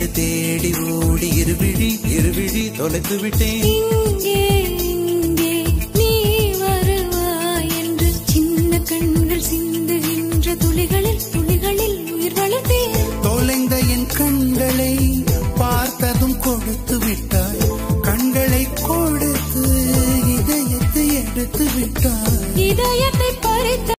வீடு தேடி ஓடி இருவிழி இருவிழி தொலைத்து விட்டேன். என்று சின்ன கண்கள் சிந்துகின்ற துளிகளில் துளிகளில் உயிர் வளர்த்தேன். தொலைந்த என் கண்களை பார்த்ததும் கொடுத்து விட்டாய். கண்களை கொடுத்து இதயத்தை எடுத்து விட்டாய். இதயத்தை பறித்த